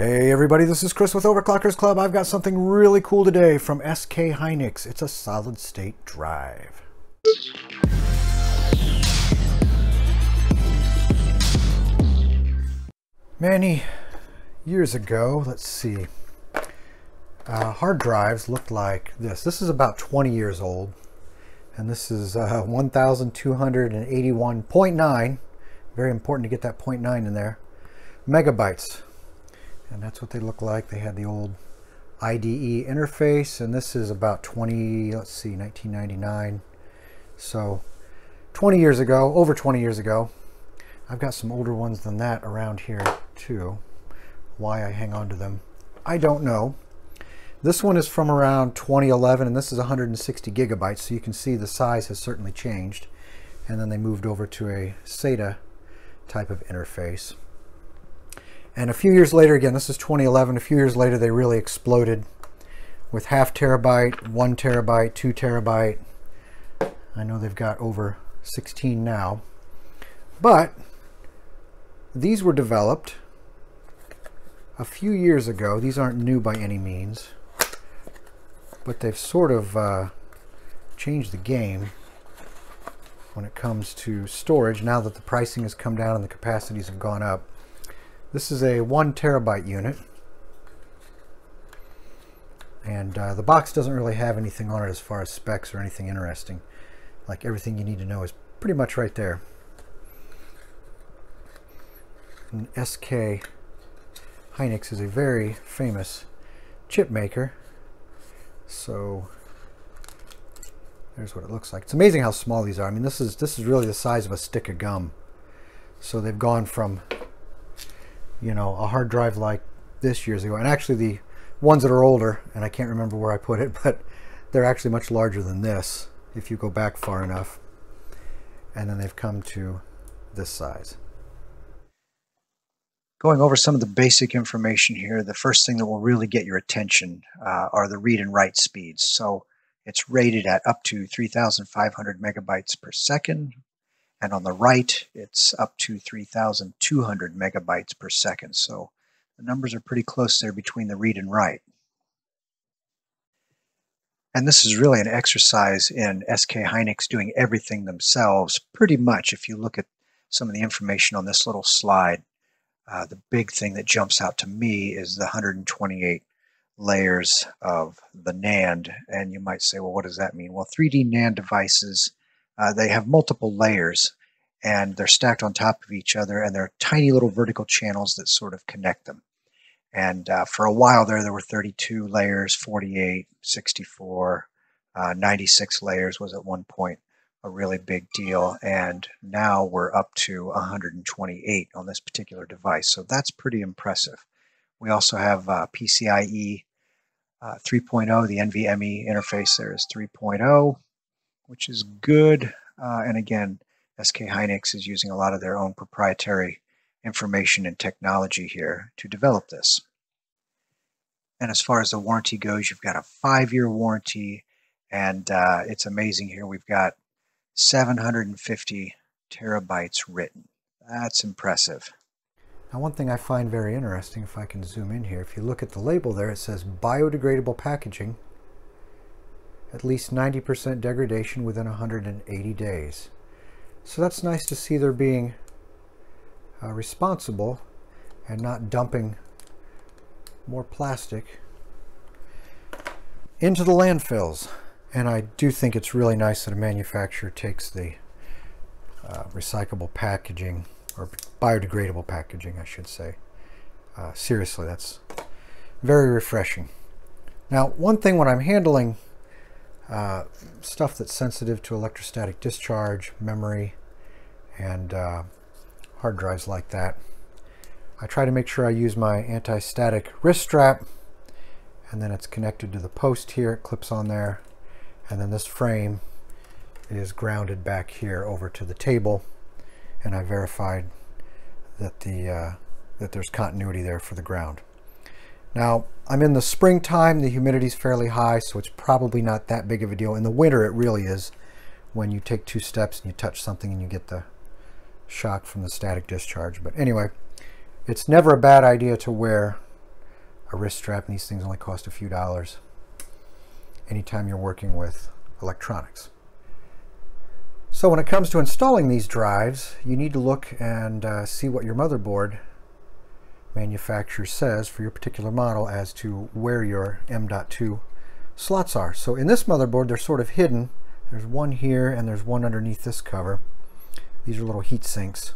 Hey everybody, this is Chris with Overclockers Club. I've got something really cool today from SK Hynix. It's a solid state drive. Many years ago, let's see, uh, hard drives looked like this. This is about 20 years old, and this is uh, 1281.9. Very important to get that 0.9 in there. Megabytes and that's what they look like. They had the old IDE interface, and this is about 20, let's see, 1999. So 20 years ago, over 20 years ago. I've got some older ones than that around here too. Why I hang on to them, I don't know. This one is from around 2011, and this is 160 gigabytes, so you can see the size has certainly changed. And then they moved over to a SATA type of interface. And a few years later, again, this is 2011, a few years later, they really exploded with half terabyte, one terabyte, two terabyte. I know they've got over 16 now. But these were developed a few years ago. These aren't new by any means, but they've sort of uh, changed the game when it comes to storage now that the pricing has come down and the capacities have gone up. This is a one terabyte unit. And uh, the box doesn't really have anything on it as far as specs or anything interesting. Like everything you need to know is pretty much right there. And SK Hynix is a very famous chip maker. So there's what it looks like. It's amazing how small these are. I mean, this is this is really the size of a stick of gum. So they've gone from you know, a hard drive like this years ago. And actually the ones that are older, and I can't remember where I put it, but they're actually much larger than this if you go back far enough. And then they've come to this size. Going over some of the basic information here, the first thing that will really get your attention uh, are the read and write speeds. So it's rated at up to 3,500 megabytes per second, and on the right, it's up to 3,200 megabytes per second. So the numbers are pretty close there between the read and write. And this is really an exercise in SK Hynix doing everything themselves, pretty much. If you look at some of the information on this little slide, uh, the big thing that jumps out to me is the 128 layers of the NAND. And you might say, well, what does that mean? Well, 3D NAND devices uh, they have multiple layers and they're stacked on top of each other and they're tiny little vertical channels that sort of connect them. And uh, for a while there, there were 32 layers, 48, 64, uh, 96 layers was at one point a really big deal. And now we're up to 128 on this particular device. So that's pretty impressive. We also have uh, PCIe uh, 3.0, the NVMe interface there is 3.0 which is good. Uh, and again, SK Hynix is using a lot of their own proprietary information and technology here to develop this. And as far as the warranty goes, you've got a five-year warranty, and uh, it's amazing here. We've got 750 terabytes written. That's impressive. Now, one thing I find very interesting, if I can zoom in here, if you look at the label there, it says biodegradable packaging at least 90% degradation within 180 days. So that's nice to see they're being uh, responsible and not dumping more plastic into the landfills. And I do think it's really nice that a manufacturer takes the uh, recyclable packaging, or biodegradable packaging, I should say. Uh, seriously, that's very refreshing. Now, one thing when I'm handling uh, stuff that's sensitive to electrostatic discharge, memory, and uh, hard drives like that. I try to make sure I use my anti-static wrist strap and then it's connected to the post here, it clips on there, and then this frame is grounded back here over to the table and I verified that the uh, that there's continuity there for the ground. Now, I'm in the springtime, the humidity's fairly high, so it's probably not that big of a deal. In the winter, it really is when you take two steps and you touch something and you get the shock from the static discharge. But anyway, it's never a bad idea to wear a wrist strap, and these things only cost a few dollars anytime you're working with electronics. So when it comes to installing these drives, you need to look and uh, see what your motherboard manufacturer says for your particular model as to where your M.2 slots are. So in this motherboard, they're sort of hidden. There's one here and there's one underneath this cover. These are little heat sinks.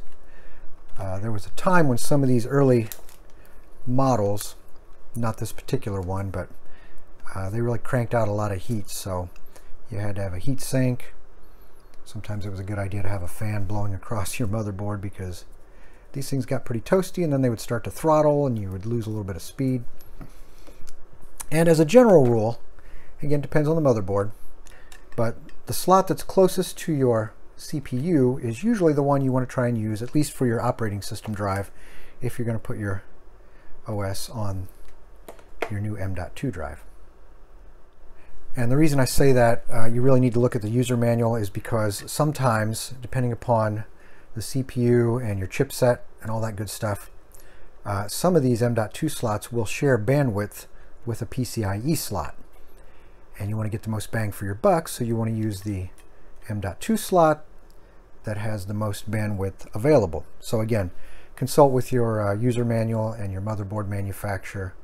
Uh, there was a time when some of these early models, not this particular one, but uh, they really cranked out a lot of heat. So you had to have a heat sink. Sometimes it was a good idea to have a fan blowing across your motherboard because these things got pretty toasty and then they would start to throttle and you would lose a little bit of speed. And as a general rule, again, depends on the motherboard, but the slot that's closest to your CPU is usually the one you want to try and use, at least for your operating system drive, if you're going to put your OS on your new M.2 drive. And the reason I say that uh, you really need to look at the user manual is because sometimes, depending upon the CPU and your chipset and all that good stuff, uh, some of these M.2 slots will share bandwidth with a PCIe slot. And you want to get the most bang for your buck, so you want to use the M.2 slot that has the most bandwidth available. So again, consult with your uh, user manual and your motherboard manufacturer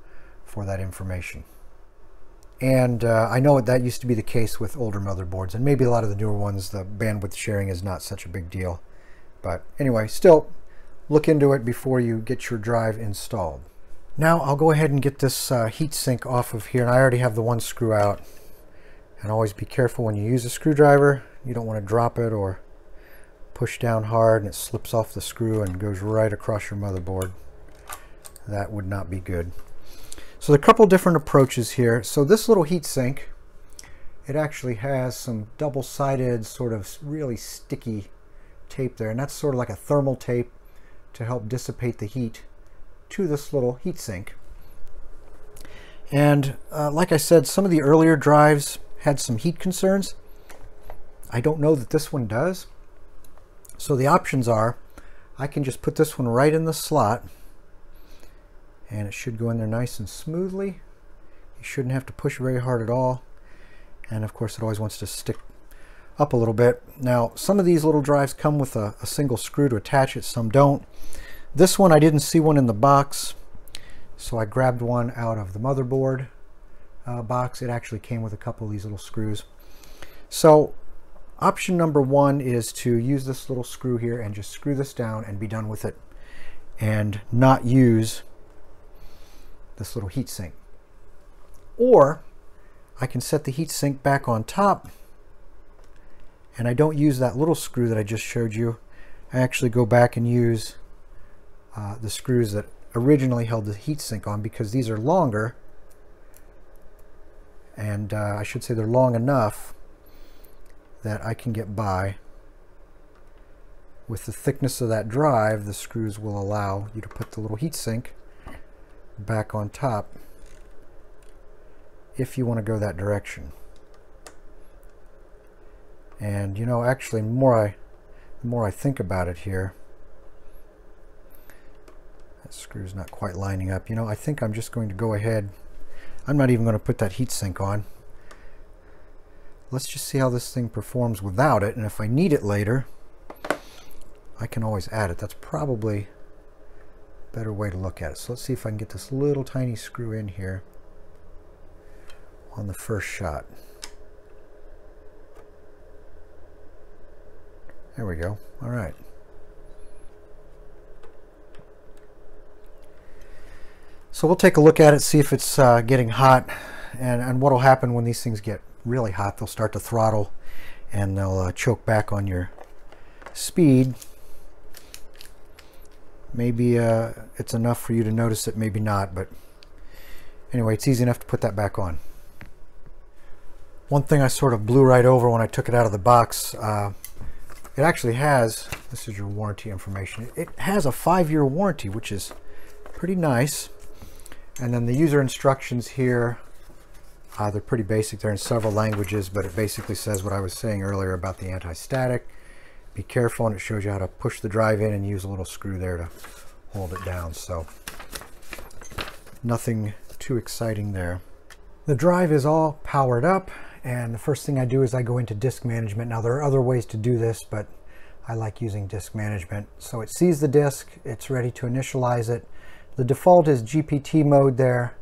for that information. And uh, I know that used to be the case with older motherboards, and maybe a lot of the newer ones, the bandwidth sharing is not such a big deal. But anyway, still look into it before you get your drive installed. Now I'll go ahead and get this uh, heatsink off of here, and I already have the one screw out. And always be careful when you use a screwdriver. You don't want to drop it or push down hard and it slips off the screw and goes right across your motherboard. That would not be good. So a couple different approaches here. So this little heatsink, it actually has some double-sided sort of really sticky tape there and that's sort of like a thermal tape to help dissipate the heat to this little heatsink. And uh, like I said, some of the earlier drives had some heat concerns. I don't know that this one does. So the options are, I can just put this one right in the slot and it should go in there nice and smoothly. You shouldn't have to push very hard at all. And of course it always wants to stick up a little bit. Now some of these little drives come with a, a single screw to attach it, some don't. This one I didn't see one in the box, so I grabbed one out of the motherboard uh, box. It actually came with a couple of these little screws. So option number one is to use this little screw here and just screw this down and be done with it and not use this little heat sink. Or I can set the heat sink back on top and I don't use that little screw that I just showed you. I actually go back and use uh, the screws that originally held the heatsink on because these are longer. And uh, I should say they're long enough that I can get by. With the thickness of that drive the screws will allow you to put the little heatsink back on top if you want to go that direction and you know actually more I the more I think about it here that screw's not quite lining up. You know, I think I'm just going to go ahead. I'm not even going to put that heatsink on. Let's just see how this thing performs without it. And if I need it later, I can always add it. That's probably a better way to look at it. So let's see if I can get this little tiny screw in here on the first shot. There we go. All right. So we'll take a look at it, see if it's uh, getting hot, and, and what will happen when these things get really hot. They'll start to throttle and they'll uh, choke back on your speed. Maybe uh, it's enough for you to notice it, maybe not, but anyway, it's easy enough to put that back on. One thing I sort of blew right over when I took it out of the box, uh, it actually has, this is your warranty information, it has a five-year warranty, which is pretty nice. And then the user instructions here, uh, they're pretty basic. They're in several languages, but it basically says what I was saying earlier about the anti-static. Be careful, and it shows you how to push the drive in and use a little screw there to hold it down. So nothing too too exciting there. The drive is all powered up and the first thing I do is I go into disk management. Now there are other ways to do this, but I like using disk management. So it sees the disk, it's ready to initialize it. The default is GPT mode there,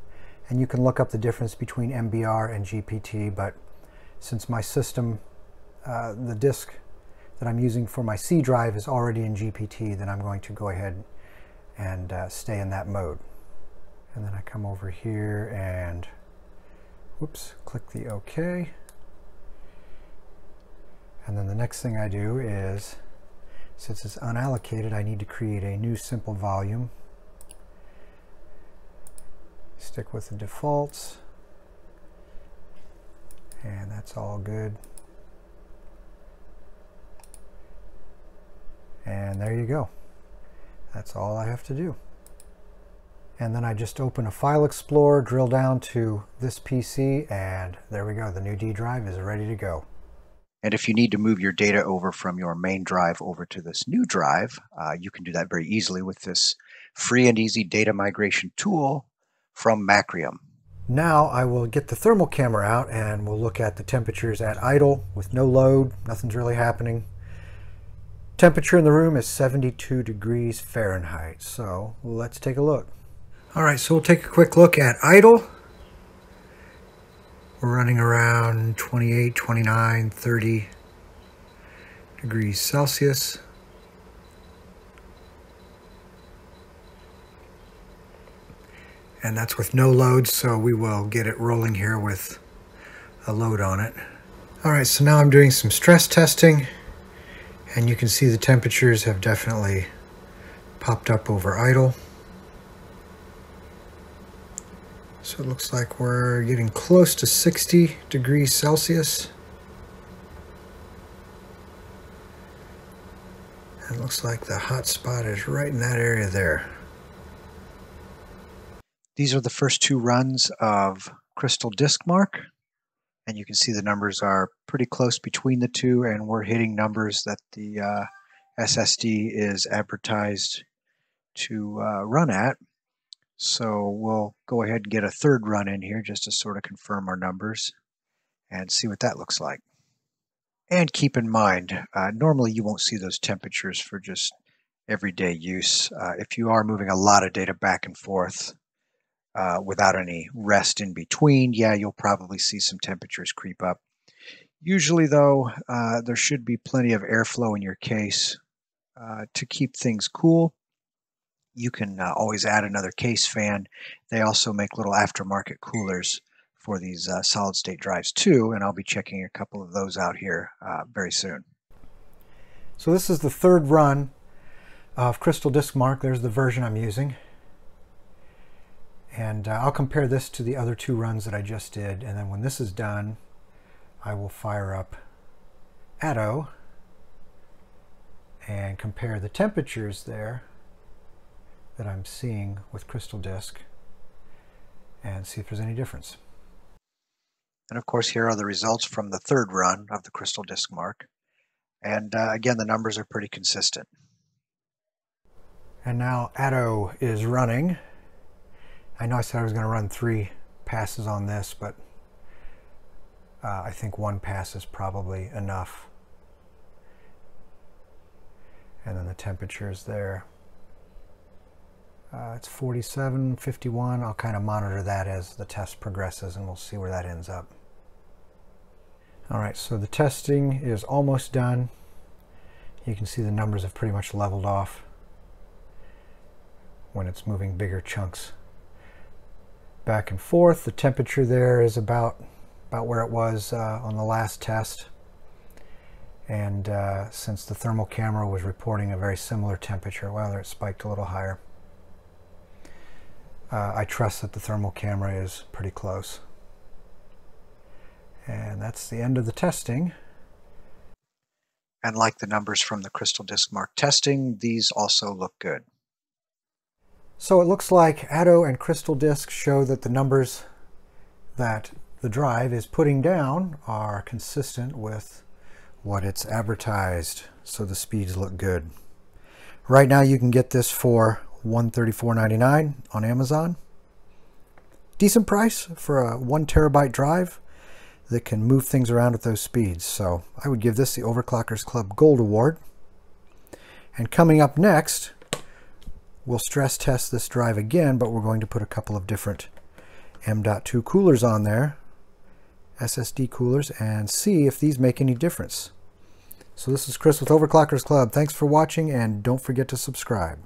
and you can look up the difference between MBR and GPT, but since my system, uh, the disk that I'm using for my C drive is already in GPT, then I'm going to go ahead and uh, stay in that mode. And then I come over here and whoops, click the OK. And then the next thing I do is, since it's unallocated, I need to create a new simple volume. Stick with the defaults. And that's all good. And there you go. That's all I have to do and then I just open a file explorer, drill down to this PC, and there we go. The new D drive is ready to go. And if you need to move your data over from your main drive over to this new drive, uh, you can do that very easily with this free and easy data migration tool from Macrium. Now I will get the thermal camera out and we'll look at the temperatures at idle with no load. Nothing's really happening. Temperature in the room is 72 degrees Fahrenheit. So let's take a look. All right, so we'll take a quick look at idle. We're running around 28, 29, 30 degrees Celsius. And that's with no load, so we will get it rolling here with a load on it. All right, so now I'm doing some stress testing, and you can see the temperatures have definitely popped up over idle. So it looks like we're getting close to 60 degrees Celsius. It looks like the hot spot is right in that area there. These are the first two runs of Crystal Disk Mark. And you can see the numbers are pretty close between the two, and we're hitting numbers that the uh, SSD is advertised to uh, run at. So we'll go ahead and get a third run in here just to sort of confirm our numbers and see what that looks like. And keep in mind, uh, normally you won't see those temperatures for just everyday use. Uh, if you are moving a lot of data back and forth uh, without any rest in between, yeah, you'll probably see some temperatures creep up. Usually though, uh, there should be plenty of airflow in your case uh, to keep things cool you can uh, always add another case fan. They also make little aftermarket coolers for these uh, solid state drives too, and I'll be checking a couple of those out here uh, very soon. So this is the third run of Crystal Disk Mark. There's the version I'm using. And uh, I'll compare this to the other two runs that I just did. And then when this is done, I will fire up Atto and compare the temperatures there that I'm seeing with Crystal Disk and see if there's any difference. And of course, here are the results from the third run of the Crystal Disk Mark. And uh, again, the numbers are pretty consistent. And now Atto is running. I know I said I was going to run three passes on this, but uh, I think one pass is probably enough. And then the temperature is there. Uh, it's 47, 51. I'll kind of monitor that as the test progresses and we'll see where that ends up. All right, so the testing is almost done. You can see the numbers have pretty much leveled off when it's moving bigger chunks back and forth. The temperature there is about, about where it was uh, on the last test. And uh, since the thermal camera was reporting a very similar temperature, well, it spiked a little higher uh, I trust that the thermal camera is pretty close. And that's the end of the testing. And like the numbers from the Crystal Disk Mark testing, these also look good. So it looks like Atto and Crystal Disk show that the numbers that the drive is putting down are consistent with what it's advertised. So the speeds look good. Right now you can get this for $134.99 on Amazon. decent price for a one terabyte drive that can move things around at those speeds. So I would give this the Overclockers Club Gold Award. And coming up next, we'll stress test this drive again, but we're going to put a couple of different M.2 coolers on there, SSD coolers, and see if these make any difference. So this is Chris with Overclockers Club. Thanks for watching, and don't forget to subscribe.